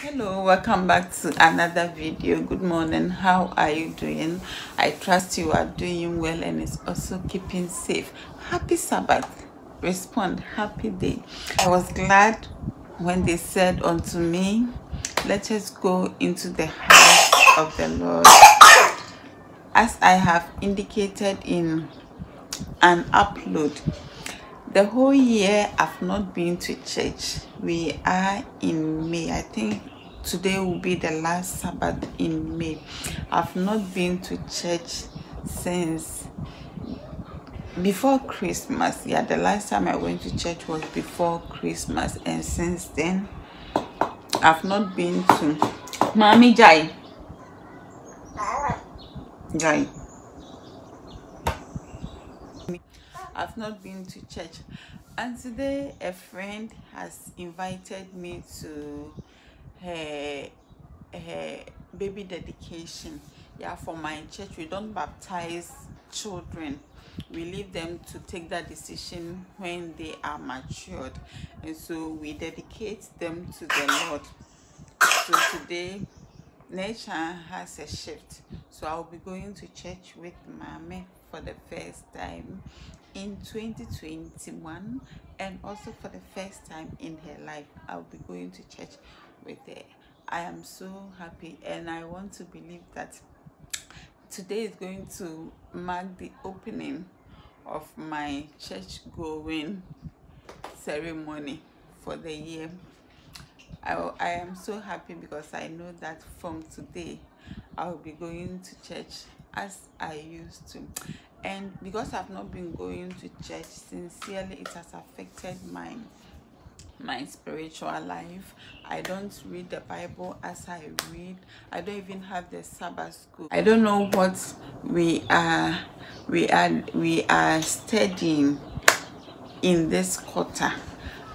hello welcome back to another video. Good morning. How are you doing? I trust you are doing well and is also keeping safe. Happy sabbath. Respond. Happy day. I was glad when they said unto me let us go into the house of the lord. As i have indicated in an upload the whole year i've not been to church. We are in may. I think today will be the last sabbath in may. I've not been to church since before christmas. Yeah the last time i went to church was before christmas. And since then i've not been to mommy jai. Jai I've not been to church. And today a friend has invited me to her her baby dedication. Yeah, for my church we don't baptize children. We leave them to take that decision when they are matured. And so we dedicate them to the Lord. So today nature has a shift. So I'll be going to church with mommy for the first time in 2021 and also for the first time in her life i'll be going to church with her. I am so happy and i want to believe that today is going to mark the opening of my church going ceremony for the year. I, I am so happy because i know that from today i'll be going to church as i used to. And because i've not been going to church sincerely it has affected my my spiritual life. I don't read the bible as i read. I don't even have the sabbath school. I don't know what we are we are we are studying in this quarter.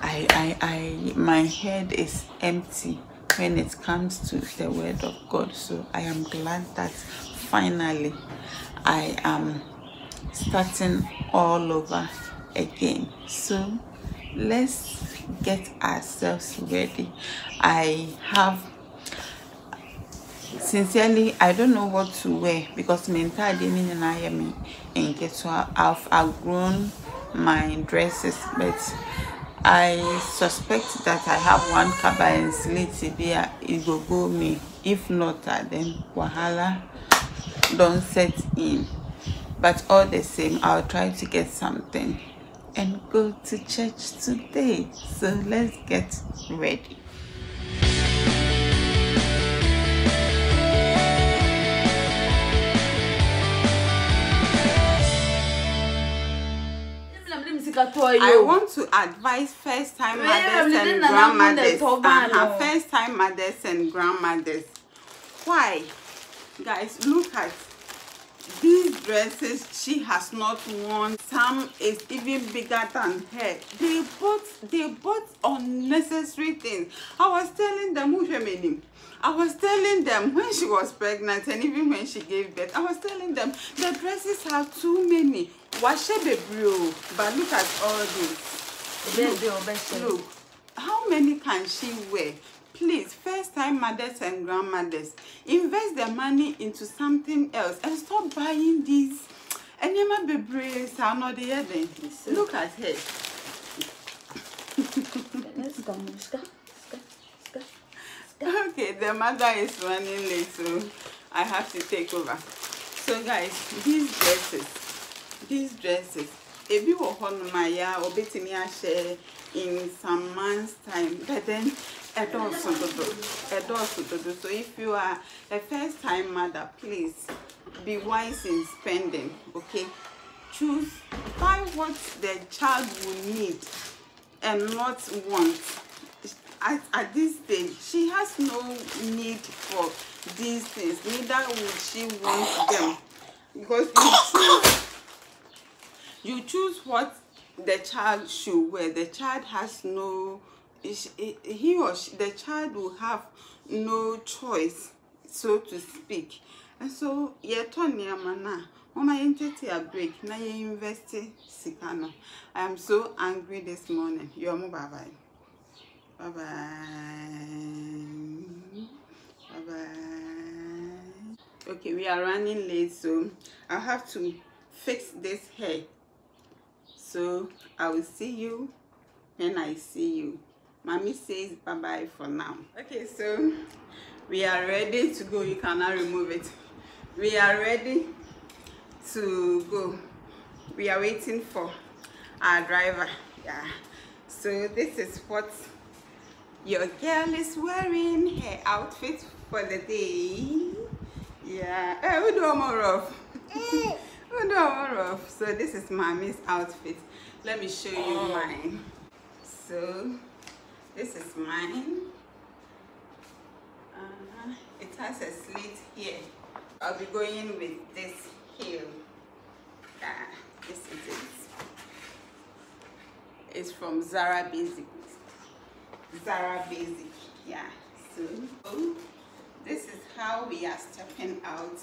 I i i my head is empty when it comes to the word of god. So i am glad that finally i am starting all over again. So let's get ourselves ready. I have sincerely i don't know what to wear because my entire in i am in so i've outgrown my dresses but i suspect that i have one kaba slit there it will go me. If not uh, then wahala don't set in. But all the same i'll try to get something and go to church today. So let's get ready I want to advise first time mothers and grandmothers. Uh-huh, first time mothers and grandmothers. Why? Guys, look at these dresses she has not worn. Some is even bigger than her. They bought they bought unnecessary things. I was telling them i was telling them when she was pregnant and even when she gave birth. I was telling them the dresses are too many. Bro? but look at all this. Look, look how many can she wear please first time mothers and grandmothers invest their money into something else and stop buying these ẹnìyẹn bebree saa na ọdẹ yẹ dẹ look at her. okay the mother is running late so i have to take over. So guys these dresses these dresses ebi wɔ hɔnom a ya obetumi ahyɛ in some months time but then ɛdɔɔso dodo ɛdɔɔso dodo. So if you are a first time mother please be wise in spending okay? Choose buy what the child will need and not want. At, at this stage she has no need for these things neither would she want them. Because you choose you choose what the child should wear. The child has no he or she, the child will have no choice so to speak. And so yɛtɔ nneɛma no a mama yɛntete a break na yɛinvest sika no i am so angry this morning. Yɛ bye bye. Bye bye. okay we are running late so i have to fix this hair. So i will see you when i see you. Mommy says bye bye for now. Okay so we are ready to go. You cannot remove it. We are ready to go. We are waiting for our driver. Yeah. So this is what your girl is wearing. Her outfit for the day. Yeah. Eh, hey, we do more of eh. we do more of so this is mommy's outfit. Let me show you oh. mine. So this is mine. Uh it has a slit here. I'll be going with this heel. Yeah this is it. It's from zara basic. Zara basic yeah. So this is how we are stepping out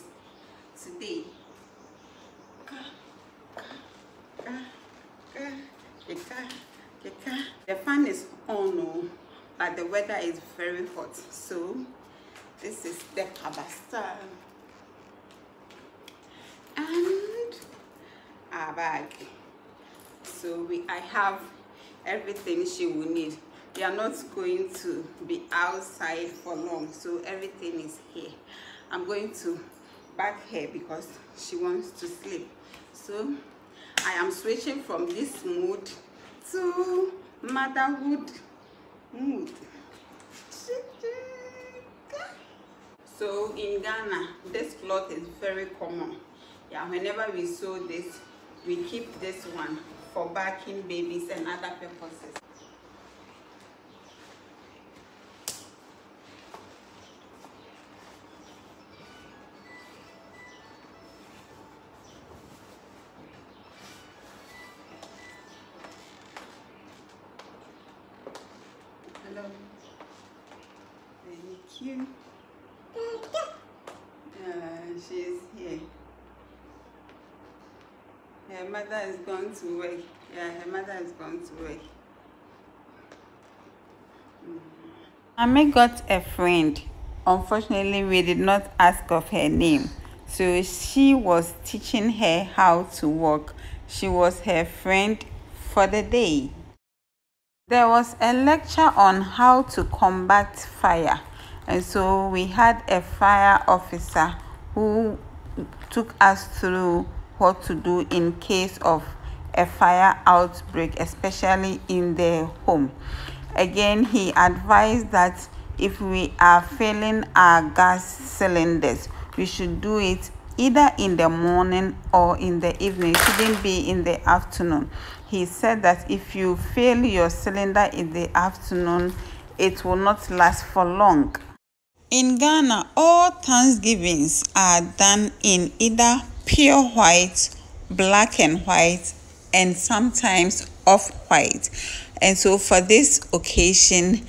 today the fan is on oh, but the weather is very hot so this is the cabasta and our bag. So we i have everything she will need. We are not going to be outside for long so everything is here. I'm going to back her because she wants to sleep. So i am switching from this mood to motherhood mood. So in ghana this cloth is very common. Yeah whenever we sew this we keep this one for backing babies and other purposes You. Uh, she's here. Her mother is going to work. Yeah, her mother is going to work. I Ame got a friend. Unfortunately, we did not ask of her name. So she was teaching her how to walk. She was her friend for the day. There was a lecture on how to combat fire. And so we had a fire officer who took us through what to do in case of a fire outbreak, especially in the home. Again, he advised that if we are filling our gas cylinders, we should do it either in the morning or in the evening. It shouldn't be in the afternoon. He said that if you fill your cylinder in the afternoon, it will not last for long. In Ghana, all Thanksgivings are done in either pure white, black and white, and sometimes off white. And so for this occasion,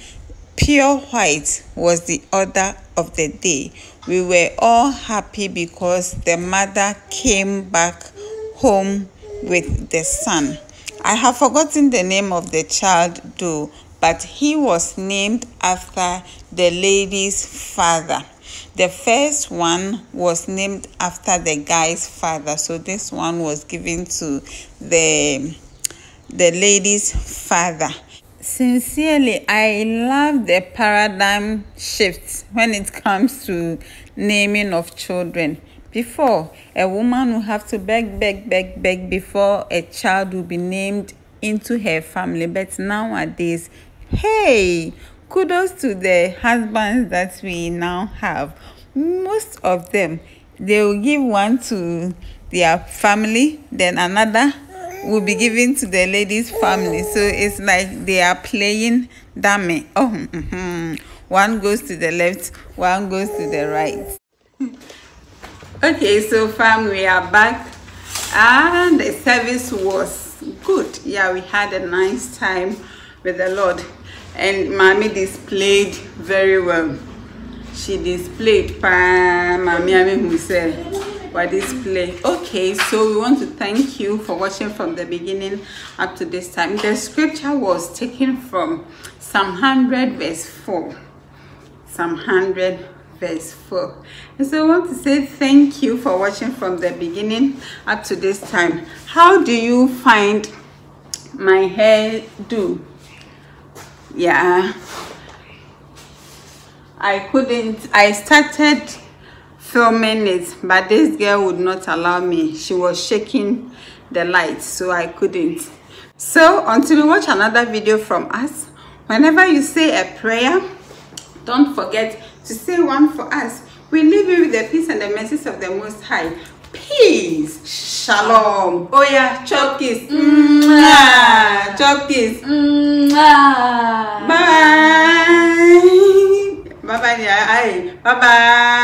pure white was the order of the day. We were all happy because the mother came back home with the son. I have forgotten the name of the child though, but he was named after the lady's father. The first one was named after the guy's father. So this one was given to the the lady's father. Sincerely, I love the paradigm shift when it comes to naming of children. Before, a woman would have to beg, beg, beg, beg before a child will be named into her family. But nowadays, hey, kudos to the husbands that we now have. Most of them, they will give one to their family, then another will be given to the lady's family. So it's like they are playing dummy. Oh, mm-hmm. one goes to the left, one goes to the right. okay, so fam, we are back, and the service was good. Yeah, we had a nice time with the Lord and mommy displayed very well she displayed pa mommy ame who said what display okay so we want to thank you for watching from the beginning up to this time the scripture was taken from psalm 100 verse 4 psalm 100 verse 4. And so I want to say thank you for watching from the beginning up to this time. How do you find my hair do? Yeah. I couldn't, I started filming it, but this girl would not allow me. She was shaking the light, so I couldn't. So until you watch another video from us, whenever you say a prayer, don't forget to say one for us. We leave you with the peace and the mercies of the Most High. Peace. Shalom. Oh yeah, chop kiss. Mwah. Chop kiss. Mwah. Bye. Bye bye. Bye bye.